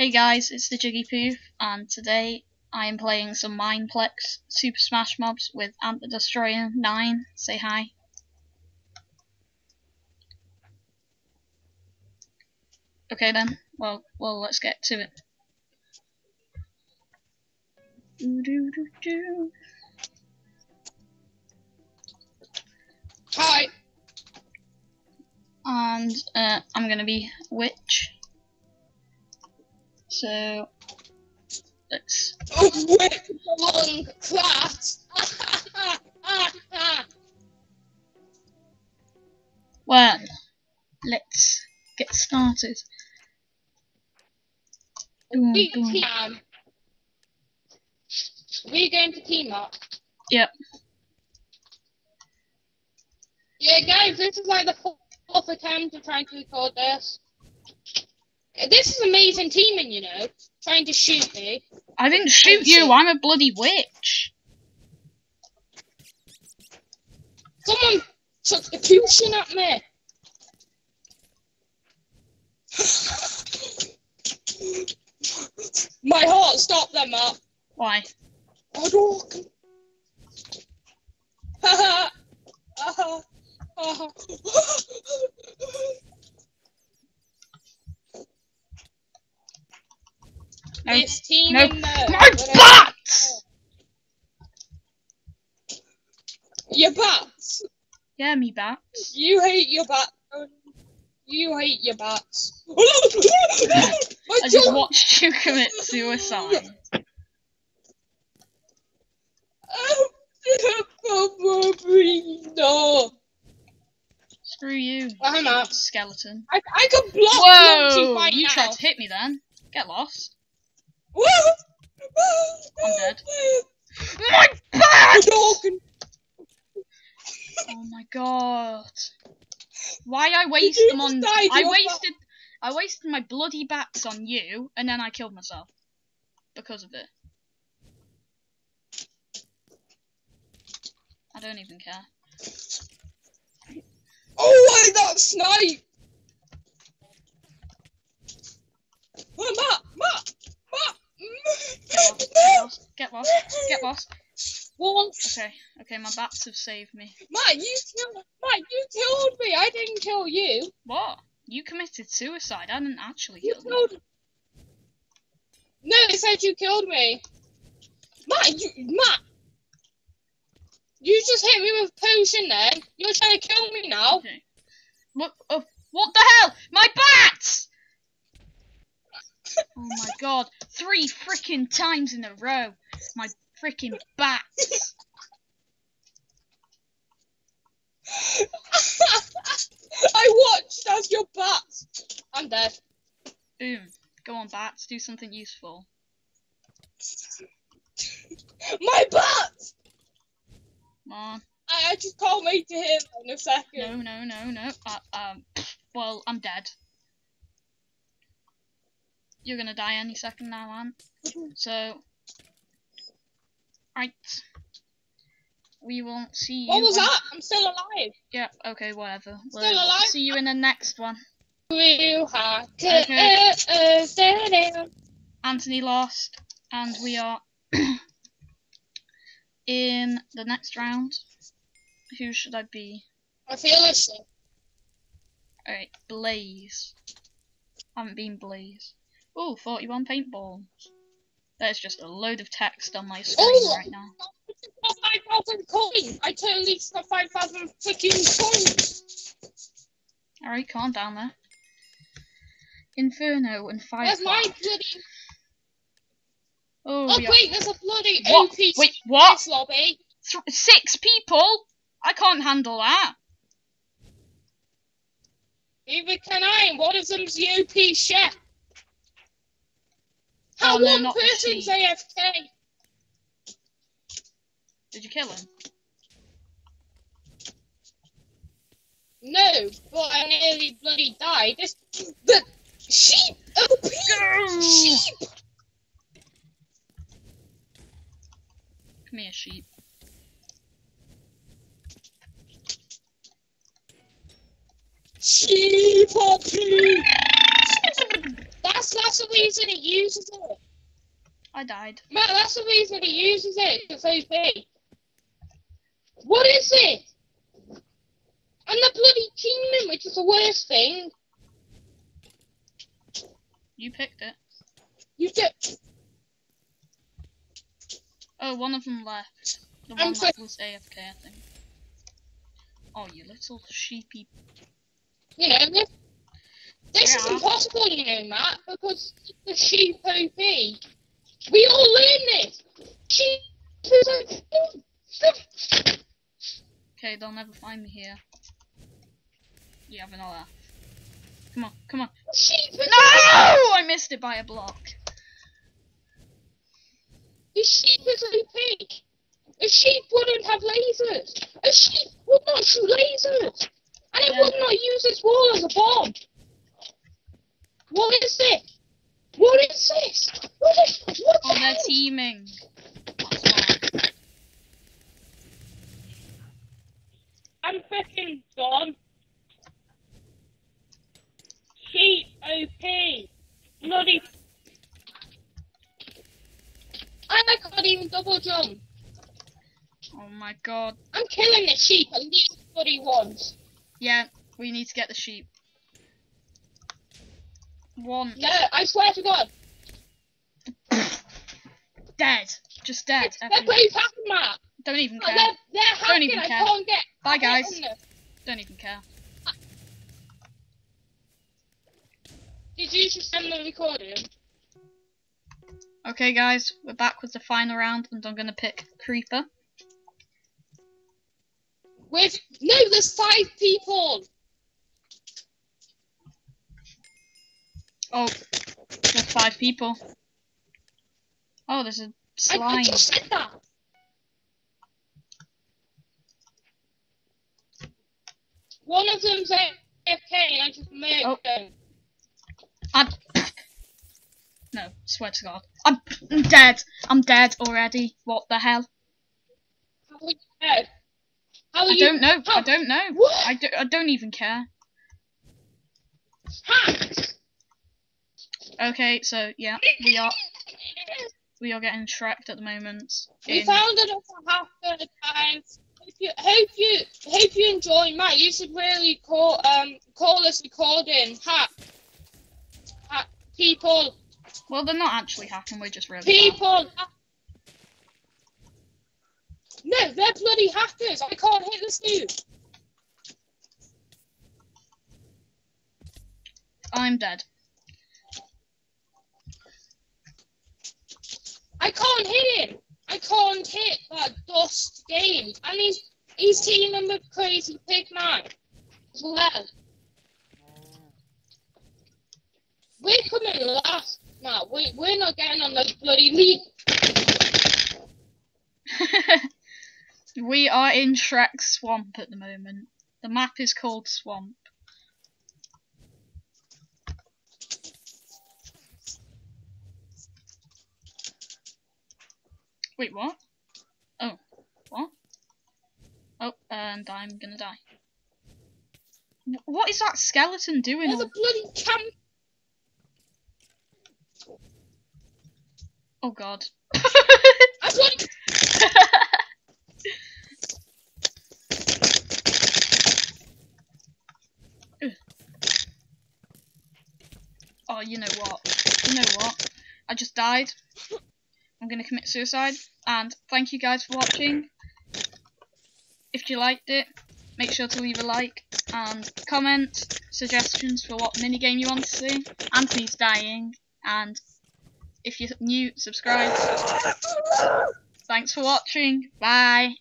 Hey guys, it's the Jiggy Poof, and today I am playing some Mineplex Super Smash Mobs with Ant the Destroyer 9. Say hi. Okay then, well, well, let's get to it. Hi. And uh, I'm gonna be Witch. So, let's With long class. Well, let's get started. Oh boom, we boom. team. We going to team up. Yep. Yeah, guys, this is like the fourth attempt of trying to record this. This is amazing teaming, you know. Trying to shoot me. I didn't shoot you. I'm a bloody witch. Someone took the cushion at me. My heart stopped them up. Why? I don't. Haha. Haha. Haha. No. This team No. in the My bats! Your bats. Yeah, me bats. You hate your bats. You hate your bats. I just watched you commit suicide. no. Screw you, I'm out. skeleton. I, I can block Whoa! You now. tried to hit me then. Get lost. I'm dead. My! Dog. Oh my god. Why I waste them on I wasted I wasted my bloody bats on you and then I killed myself. Because of it. I don't even care. Oh, I got sniped. Oh, Matt, Matt, Matt. Get lost. Get lost. Okay, okay, my bats have saved me. Matt, you killed. Matt, you killed me. I didn't kill you. What? You committed suicide. I didn't actually You kill you. killed. No, they said you killed me. Matt, you, Matt. You just hit me with a potion then. You're trying to kill me now. Okay. What? Oh, what the hell? My bats! oh my god! Three freaking times in a row. My freaking bats. I watched as your bats. I'm dead. Boom. Go on, bats. Do something useful. My bats! Come on. I, I just can't wait to hear that in a second. No, no, no, no. Uh, um. Well, I'm dead. You're gonna die any second now, Ant. So. Right. We won't see you. What was when- that? I'm still alive. Yeah, okay, whatever. Still We'll alive? see you in the next one. Okay. uh, down. Anthony lost, and we are in the next round. Who should I be? I feel this. Alright, Blaze. haven't been Blaze. Oh, 41 paintballs. There's just a load of text on my oh, screen Oh! right now. I got 5,000 coins. I totally got 5,000 freaking coins. Alright, calm down there. Inferno and Fire. Where's my bloody. Oh, Oh, we are- wait, there's a bloody What? OP Wait, what? lobby. Th- six people? I can't handle that. Neither can I, one of them's the OP chef. How Oh, no, one person's. AFK? Did you kill him? No, but I nearly bloody died. This the sheep Oh, Go! sheep. Come here, sheep. Sheep OP. That's the reason he uses it. I died. Matt, that's the reason he uses it. It's OP. What is it? And the bloody teaming, which is the worst thing. You picked it. You just Oh, one of them left. The I'm one so- that was AFK, I think. Oh, you little sheepy. you know this. This Yeah. impossible, you know, Matt, because the sheep OP. We all learn this. Sheep is OP. Okay, they'll never find me here. You have another. Come on, come on. Sheep is No! I missed it by a block. The sheep is OP. A sheep wouldn't have lasers. A sheep would not shoot lasers. And it Yeah. would not use its wall as a bomb. What is this? What is this? What is what Oh, the they're hell? teaming. I'm freaking gone. Sheep OP. Bloody. And I can't even double jump. Oh my god. I'm killing the sheep at least bloody once. Yeah, we need to get the sheep. One. No, I swear to God. Dead. Just dead. They're hacking, Matt. Don't even They're, care. they're hacking. even I care. can't get. Bye, guys. Don't even care. Did you just send the recording? Okay, guys, we're back with the final round, and I'm gonna pick Creeper. With no, there's five people. Oh, there's five people. Oh, there's a slime. I just said that. One of them's AFK and I just murdered Oh. them. I'm. No, swear to God, I'm, I'm dead. I'm dead already. What the hell? How are you dead? How are I don't know. I don't know. What? I, do, I don't even care. hacked? Okay, so yeah, we are we are getting shreked at the moment. We in- found it for half the time. Hope you, hope you, hope you enjoy, Matt. You should really call, um, call this recording. Hack, hack, people, well, they're not actually hacking. We're just really. bad. people. No, they're bloody hackers. I can't hit this dude. I'm dead. I can't hit him. I can't hit that dust game. And he's he's teaming with Crazy Pigman as well. We're coming last, Matt. We, we're not getting on the bloody league. we are in Shrek Swamp at the moment. The map is called Swamp. Wait, what? Oh, what? Oh, and I'm gonna die. What is that skeleton doing? There's a bloody camp. Oh god. Oh, you know what? You know what? I just died. I'm gonna commit suicide. And thank you guys for watching. If you liked it, make sure to leave a like and comment suggestions for what minigame you want to see. Anthony's dying, and if you're new, subscribe. Thanks for watching. Bye.